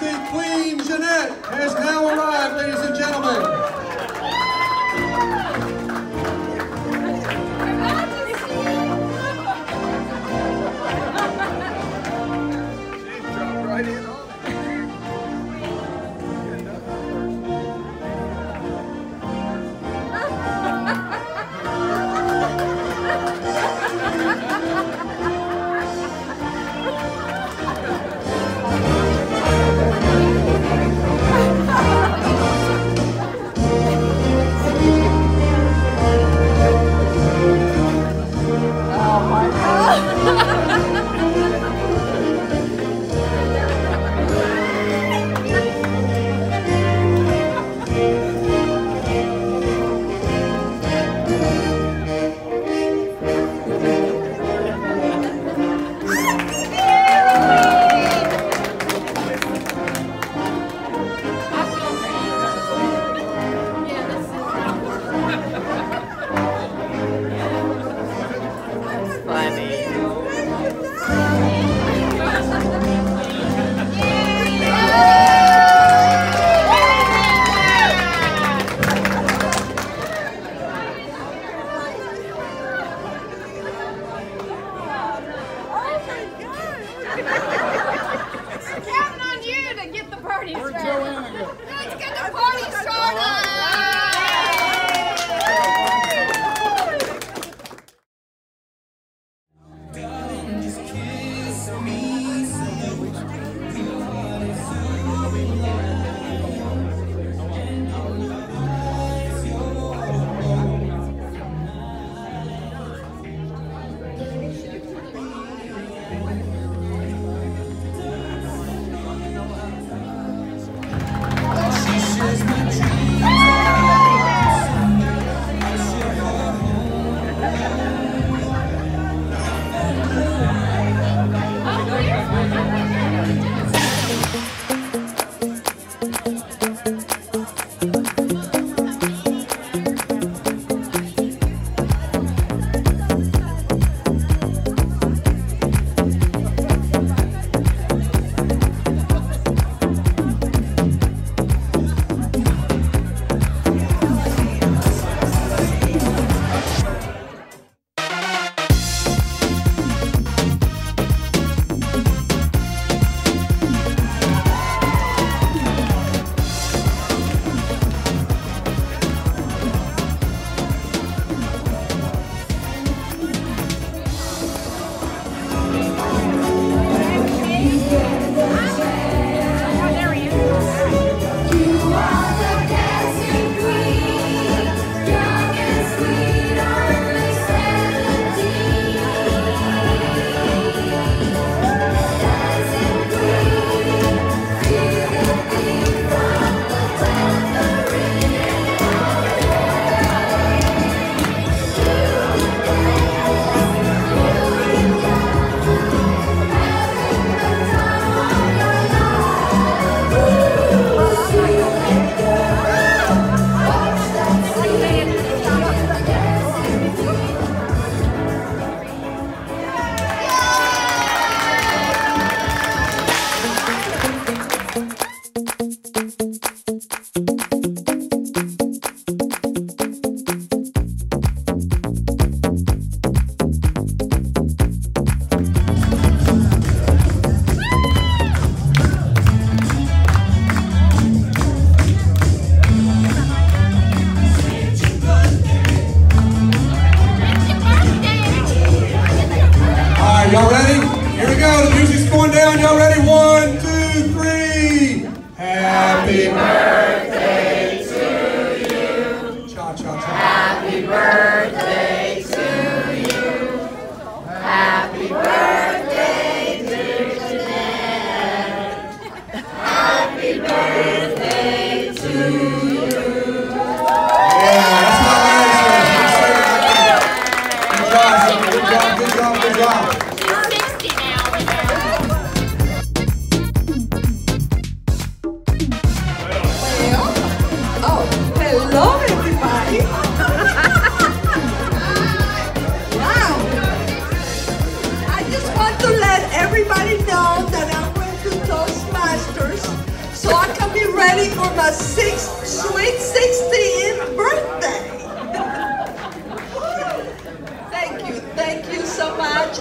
Majesty Queen Jeannette has now arrived, ladies and gentlemen.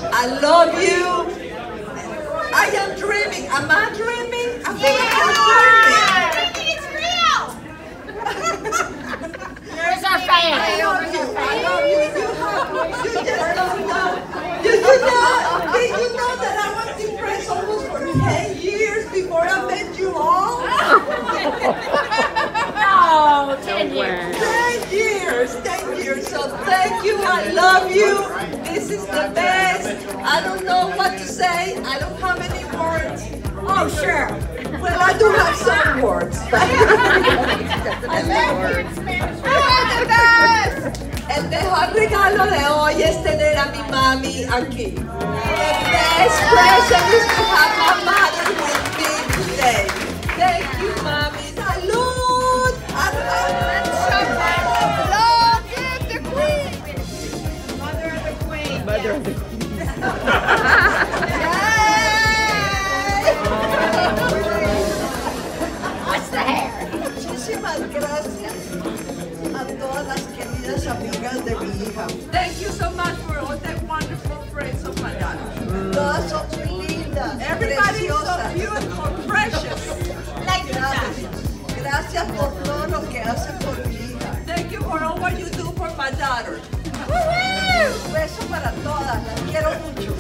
Much. I love you. I am dreaming. Am I dreaming? I feel like I'm dreaming. Here's our fan. I love you. I love you. You, have, you just don't know. Did you know? Did you know that I was depressed almost for 10 sure. Well, I do have some words. I love words. El mejor regalo de hoy es tener a mi mami aquí. The best present is to have my mother so much for all the wonderful friends of my daughter. Todas son muy lindas, Everybody is so beautiful, precious. Gracias. Gracias por todo lo que hacen por mi hija. Thank you for all what you do for my daughter. Un beso para todas, las quiero mucho.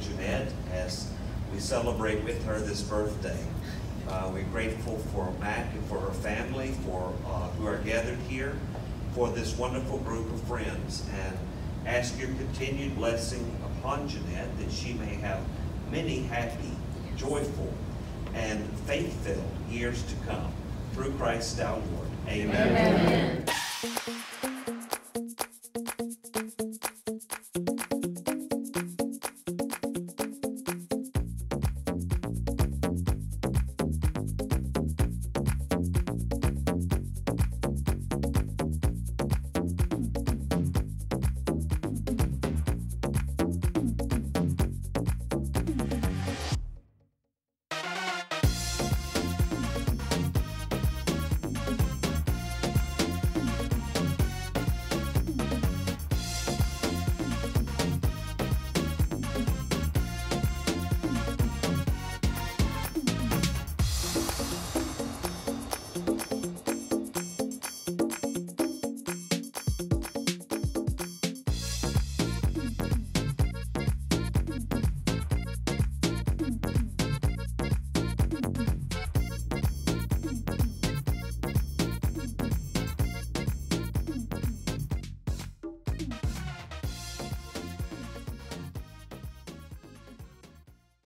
Jeannette as we celebrate with her this birthday. Uh, we're grateful for Mac and for her family, for uh, who are gathered here, for this wonderful group of friends, and ask your continued blessing upon Jeannette that she may have many happy, joyful, and faith-filled years to come. Through Christ our Lord. Amen. Amen.